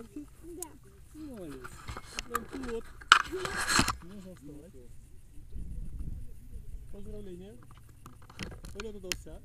Малявки? Да. Ну, молодец. Прям пилот. Можно вставать. Поздравления. Полет удался.